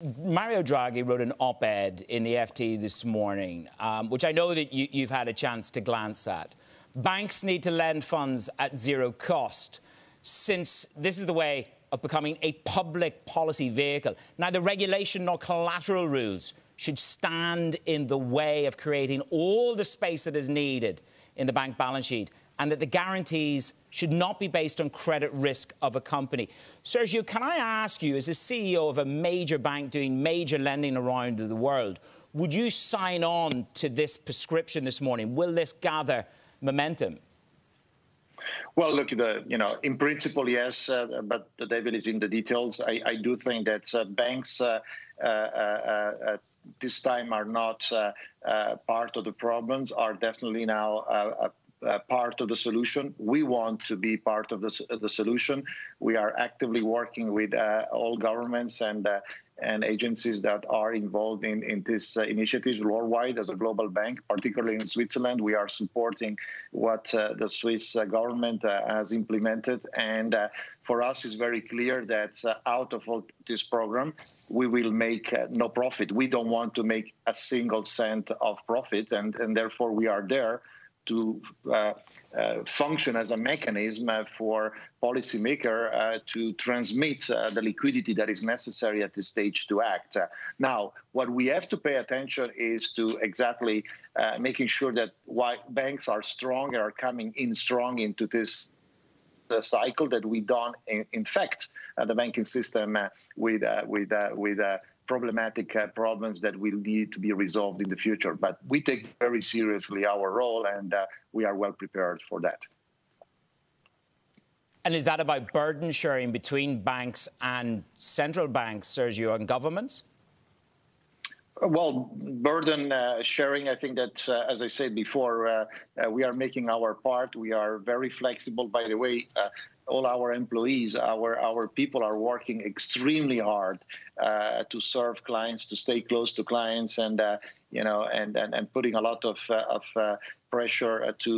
Mario Draghi wrote an op ed in the FT this morning, um, which I know that you, have had a chance to glance at. Banks need to lend funds at zero cost, since this is the way of becoming a public policy vehicle. Neither regulation nor collateral rules should stand in the way of creating all the space that is needed in the bank balance sheet and that the guarantees should not be based on credit risk of a company. Sergio, can I ask you, as the CEO of a major bank doing major lending around the world, would you sign on to this prescription this morning? Will this gather momentum? Well, look, the, you know, in principle, yes, uh, but the devil is in the details. I, I do think that uh, banks uh, uh, uh, uh this time are not part of the problems, are definitely now uh, part of the solution. We want to be part of the, the solution. We are actively working with uh, all governments and uh, and agencies that are involved in, in these uh, initiatives worldwide as a global bank, particularly in Switzerland. We are supporting what uh, the Swiss uh, government has implemented. And for us, it's very clear that out of this program, we will make no profit. We don't want to make a single cent of profit, and, and therefore we are there to uh, uh, function as a mechanism for policymaker uh, to transmit uh, the liquidity that is necessary at this stage to act. now, what we have to pay attention is to exactly uh, making sure that why banks are strong and are coming in strong into this uh, cycle that we don't infect the banking system with with with problematic uh, problems that will need to be resolved in the future. But we take very seriously our role, and uh, we are well prepared for that. And is that about burden sharing between banks and central banks, Sergio, and governments? Well, burden uh, sharing, I think that, uh, as I said before, uh, uh we are making our part. We are very flexible. By the way, uh, all our employees, our our people are working extremely hard uh, to serve clients, to stay close to clients, and you know, and, and and putting a lot of of pressure to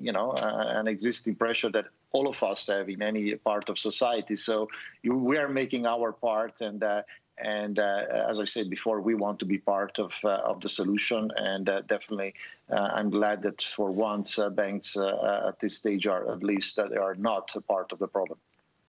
you know an existing pressure that all of us have in any part of society. So we are making our part, and and uh, as I said before, we want to be part of uh, of the solution. And uh, definitely, uh, I'm glad that for once, uh, banks uh, at this stage are at least that they are not a part of the problem.